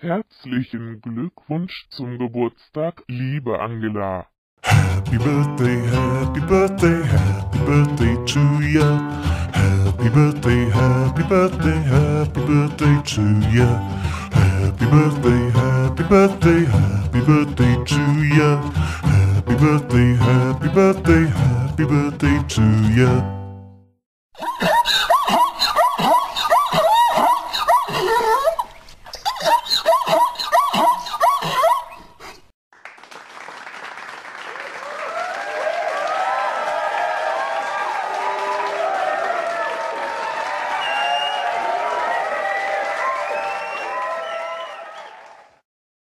Herzlichen Glückwunsch zum Geburtstag, liebe Angela. Happy birthday, happy birthday, happy birthday to you. Happy birthday, happy birthday, happy birthday to you. Happy birthday, happy birthday, happy birthday to you. Happy birthday, happy birthday, happy birthday to you.